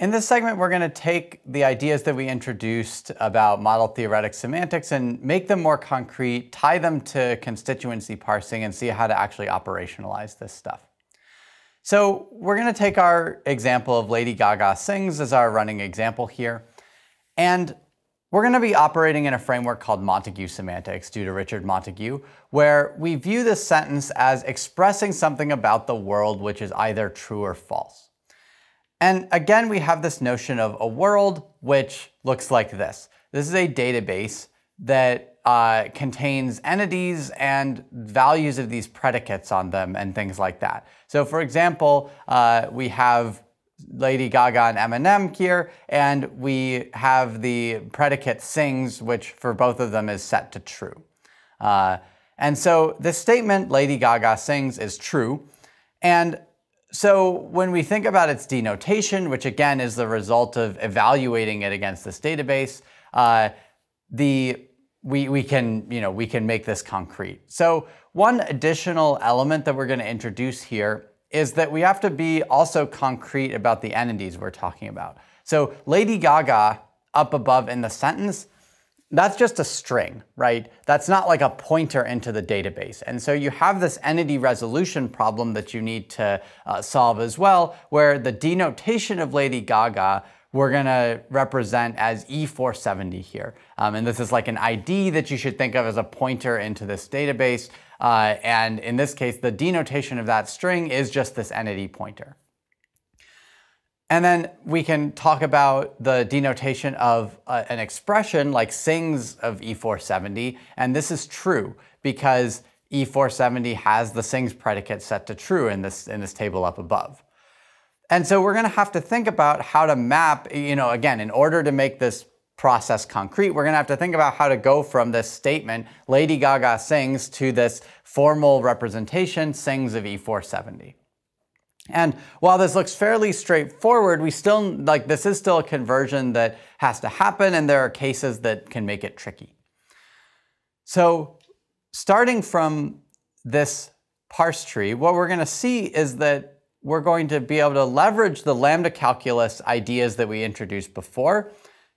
In this segment, we're going to take the ideas that we introduced about model theoretic semantics and make them more concrete, tie them to constituency parsing, and see how to actually operationalize this stuff. So we're going to take our example of Lady Gaga Sings as our running example here. And we're going to be operating in a framework called Montague semantics due to Richard Montague, where we view this sentence as expressing something about the world which is either true or false. And again, we have this notion of a world which looks like this. This is a database that uh, contains entities and values of these predicates on them and things like that. So for example, uh, we have Lady Gaga and Eminem here, and we have the predicate sings, which for both of them is set to true. Uh, and so this statement, Lady Gaga sings, is true. And so when we think about its denotation, which again is the result of evaluating it against this database, uh, the we, we can you know we can make this concrete. So one additional element that we're going to introduce here is that we have to be also concrete about the entities we're talking about. So Lady Gaga up above in the sentence that's just a string, right? That's not like a pointer into the database. And so you have this entity resolution problem that you need to uh, solve as well, where the denotation of Lady Gaga we're going to represent as E470 here. Um, and this is like an ID that you should think of as a pointer into this database. Uh, and in this case, the denotation of that string is just this entity pointer. And then we can talk about the denotation of uh, an expression like sings of E470. And this is true because E470 has the sings predicate set to true in this, in this table up above. And so we're going to have to think about how to map, you know, again, in order to make this process concrete, we're going to have to think about how to go from this statement, Lady Gaga sings, to this formal representation, sings of E470. And while this looks fairly straightforward, we still, like this is still a conversion that has to happen and there are cases that can make it tricky. So starting from this parse tree, what we're gonna see is that we're going to be able to leverage the lambda calculus ideas that we introduced before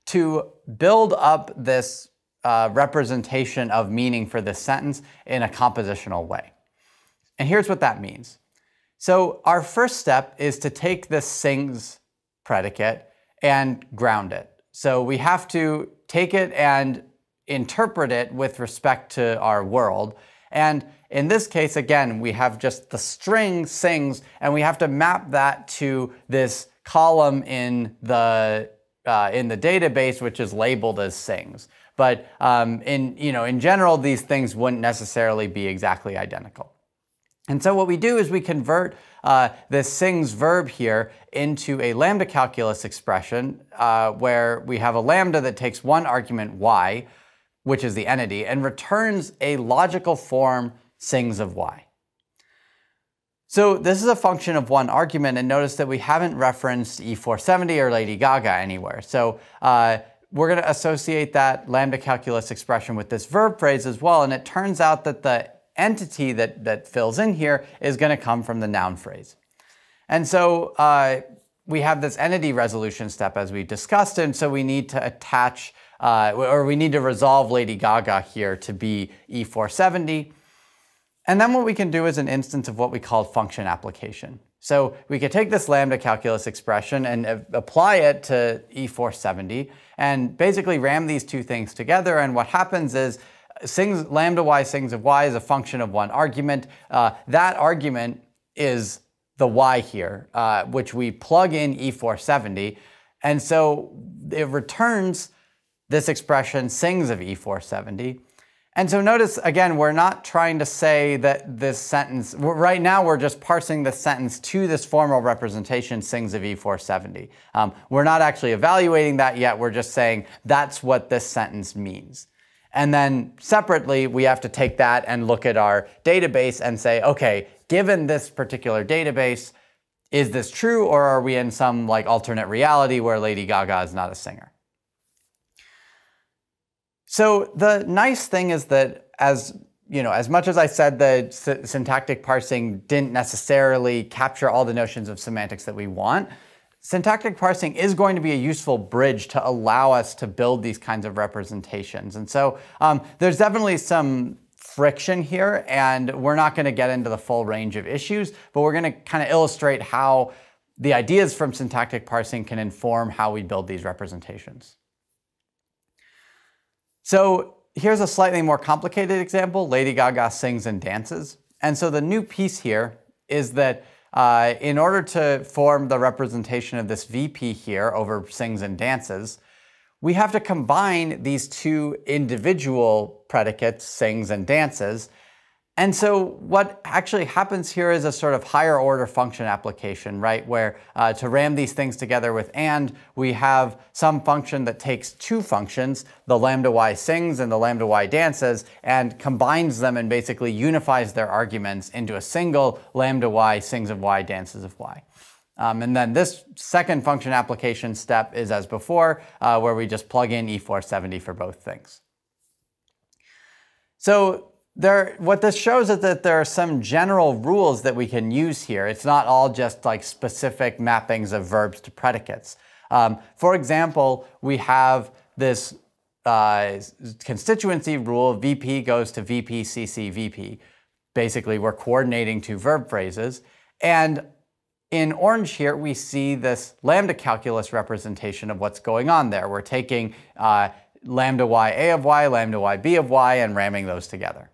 to build up this uh, representation of meaning for this sentence in a compositional way. And here's what that means. So our first step is to take this sings predicate and ground it. So we have to take it and interpret it with respect to our world. And in this case, again, we have just the string sings, and we have to map that to this column in the uh, in the database, which is labeled as sings. But um, in you know in general, these things wouldn't necessarily be exactly identical. And so what we do is we convert uh, this sings verb here into a lambda calculus expression uh, where we have a lambda that takes one argument y, which is the entity, and returns a logical form sings of y. So this is a function of one argument, and notice that we haven't referenced E470 or Lady Gaga anywhere. So uh, we're going to associate that lambda calculus expression with this verb phrase as well, and it turns out that the entity that, that fills in here is going to come from the noun phrase. And so uh, we have this entity resolution step as we discussed, and so we need to attach, uh, or we need to resolve Lady Gaga here to be E470. And then what we can do is an instance of what we call function application. So we could take this lambda calculus expression and uh, apply it to E470 and basically ram these two things together. And what happens is sings, lambda y sings of y is a function of one argument. Uh, that argument is the y here, uh, which we plug in E470. And so it returns this expression sings of E470. And so notice, again, we're not trying to say that this sentence, right now we're just parsing the sentence to this formal representation, sings of E470. Um, we're not actually evaluating that yet, we're just saying that's what this sentence means. And then separately, we have to take that and look at our database and say, okay, given this particular database, is this true or are we in some like alternate reality where Lady Gaga is not a singer? So the nice thing is that as you know, as much as I said that syntactic parsing didn't necessarily capture all the notions of semantics that we want, syntactic parsing is going to be a useful bridge to allow us to build these kinds of representations. And so um, there's definitely some friction here, and we're not going to get into the full range of issues, but we're going to kind of illustrate how the ideas from syntactic parsing can inform how we build these representations. So here's a slightly more complicated example. Lady Gaga sings and dances. And so the new piece here is that uh, in order to form the representation of this VP here over sings and dances, we have to combine these two individual predicates, sings and dances, and so what actually happens here is a sort of higher order function application, right? Where uh, to ram these things together with and, we have some function that takes two functions, the lambda y sings and the lambda y dances, and combines them and basically unifies their arguments into a single lambda y sings of y dances of y. Um, and then this second function application step is as before, uh, where we just plug in E470 for both things. So there, what this shows is that there are some general rules that we can use here. It's not all just like specific mappings of verbs to predicates. Um, for example, we have this uh, constituency rule, VP goes to VP, CC, VP. Basically, we're coordinating two verb phrases. And in orange here, we see this lambda calculus representation of what's going on there. We're taking uh, lambda y a of y, lambda y b of y, and ramming those together.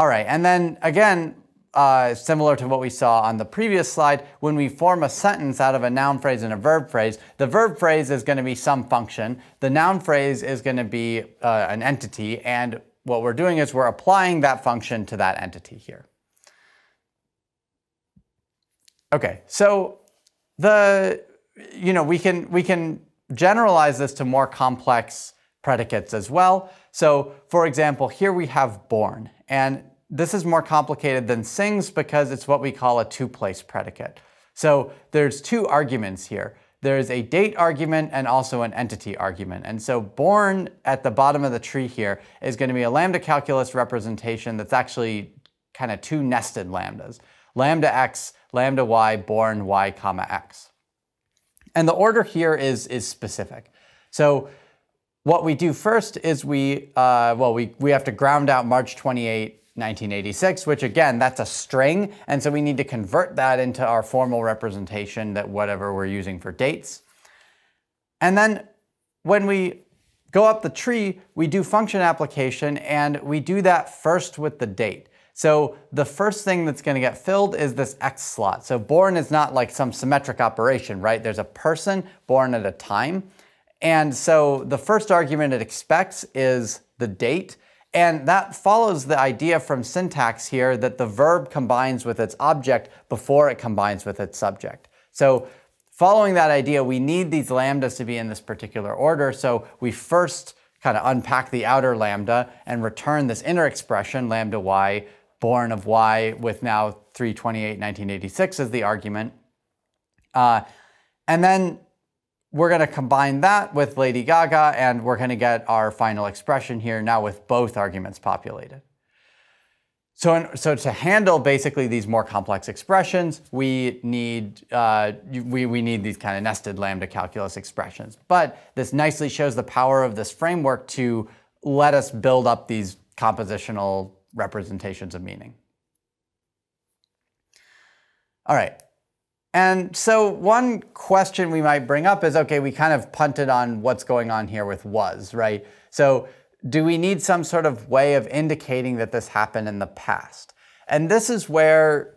All right, and then again, uh, similar to what we saw on the previous slide, when we form a sentence out of a noun phrase and a verb phrase, the verb phrase is going to be some function. The noun phrase is going to be uh, an entity, and what we're doing is we're applying that function to that entity here. Okay, so the you know we can we can generalize this to more complex predicates as well. So for example, here we have born, and this is more complicated than sings because it's what we call a two-place predicate. So there's two arguments here. There's a date argument and also an entity argument. And so born at the bottom of the tree here is going to be a lambda calculus representation that's actually kind of two nested lambdas. Lambda x, lambda y, born y, comma x. And the order here is, is specific. So what we do first is we, uh, well, we, we have to ground out March 28, 1986, which again, that's a string. And so we need to convert that into our formal representation that whatever we're using for dates. And then when we go up the tree, we do function application and we do that first with the date. So the first thing that's going to get filled is this X slot. So born is not like some symmetric operation, right? There's a person born at a time. And so the first argument it expects is the date. And that follows the idea from syntax here that the verb combines with its object before it combines with its subject. So following that idea, we need these lambdas to be in this particular order. So we first kind of unpack the outer lambda and return this inner expression, lambda y, born of y with now 328, 1986 as the argument. Uh, and then we're going to combine that with Lady Gaga, and we're going to get our final expression here now with both arguments populated. So, in, so to handle basically these more complex expressions, we need, uh, we, we need these kind of nested lambda calculus expressions. But this nicely shows the power of this framework to let us build up these compositional representations of meaning. All right, and so one question we might bring up is, okay, we kind of punted on what's going on here with was, right? So do we need some sort of way of indicating that this happened in the past? And this is where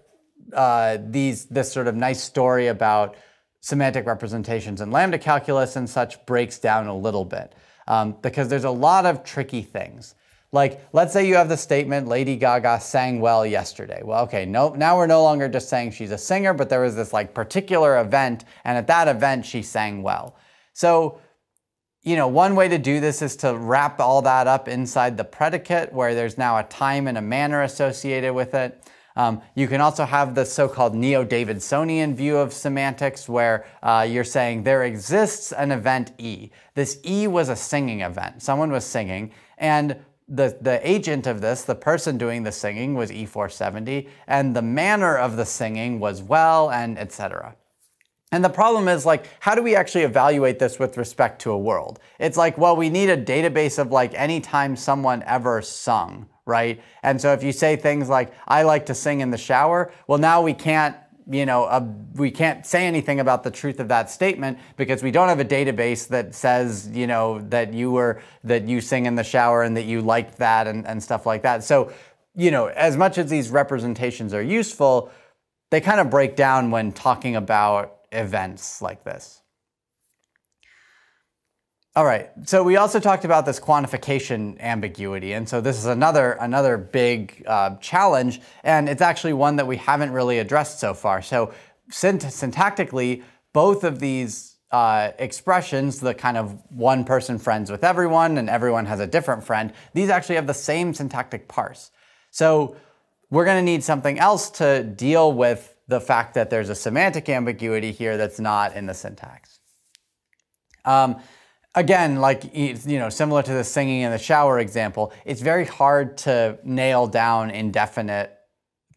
uh, these this sort of nice story about semantic representations and lambda calculus and such breaks down a little bit um, because there's a lot of tricky things. Like, let's say you have the statement, Lady Gaga sang well yesterday. Well, okay, no, now we're no longer just saying she's a singer, but there was this like particular event, and at that event, she sang well. So, you know, one way to do this is to wrap all that up inside the predicate where there's now a time and a manner associated with it. Um, you can also have the so-called neo-Davidsonian view of semantics where uh, you're saying there exists an event E. This E was a singing event. Someone was singing and the, the agent of this, the person doing the singing was E470, and the manner of the singing was well, and etc. And the problem is like, how do we actually evaluate this with respect to a world? It's like, well, we need a database of like any time someone ever sung, right? And so if you say things like, I like to sing in the shower, well, now we can't you know, we can't say anything about the truth of that statement because we don't have a database that says, you know, that you were, that you sing in the shower and that you liked that and, and stuff like that. So, you know, as much as these representations are useful, they kind of break down when talking about events like this. All right, so we also talked about this quantification ambiguity, and so this is another, another big uh, challenge, and it's actually one that we haven't really addressed so far. So synt syntactically, both of these uh, expressions, the kind of one person friends with everyone and everyone has a different friend, these actually have the same syntactic parse. So we're going to need something else to deal with the fact that there's a semantic ambiguity here that's not in the syntax. Um, again, like, you know, similar to the singing in the shower example, it's very hard to nail down indefinite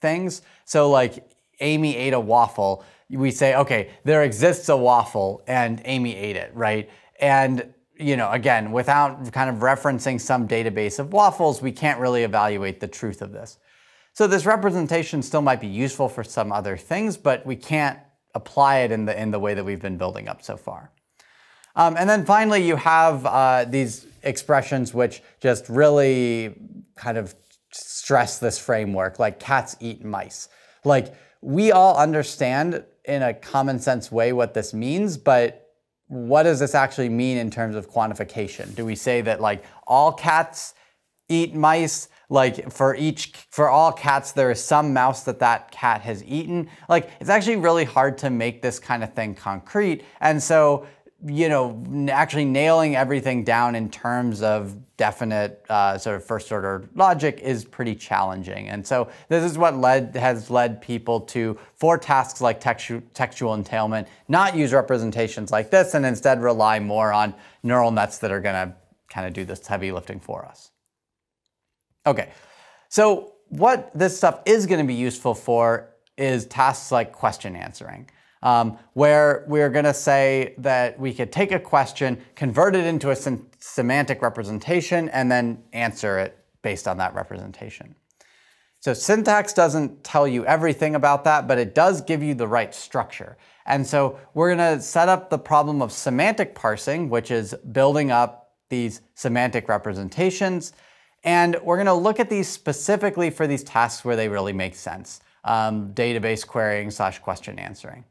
things. So like Amy ate a waffle, we say, okay, there exists a waffle and Amy ate it, right? And you know, again, without kind of referencing some database of waffles, we can't really evaluate the truth of this. So this representation still might be useful for some other things, but we can't apply it in the, in the way that we've been building up so far. Um, and then finally, you have uh, these expressions which just really kind of stress this framework, like cats eat mice. Like we all understand in a common sense way what this means, but what does this actually mean in terms of quantification? Do we say that like all cats eat mice? like for each for all cats there is some mouse that that cat has eaten like it's actually really hard to make this kind of thing concrete and so you know actually nailing everything down in terms of definite uh, sort of first order logic is pretty challenging. And so this is what led has led people to for tasks like textu textual entailment not use representations like this and instead rely more on neural nets that are going to kind of do this heavy lifting for us. Okay, so what this stuff is going to be useful for is tasks like question answering, um, where we're going to say that we could take a question, convert it into a semantic representation, and then answer it based on that representation. So syntax doesn't tell you everything about that, but it does give you the right structure. And so we're going to set up the problem of semantic parsing, which is building up these semantic representations and we're going to look at these specifically for these tasks where they really make sense, um, database querying slash question answering.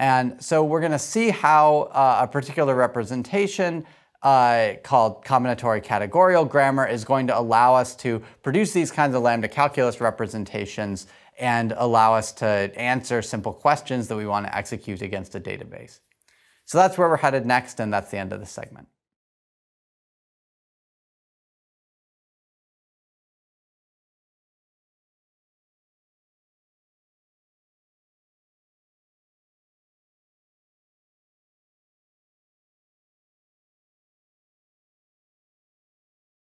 And so we're going to see how uh, a particular representation uh, called combinatorial categorial grammar is going to allow us to produce these kinds of lambda calculus representations and allow us to answer simple questions that we want to execute against a database. So that's where we're headed next, and that's the end of the segment.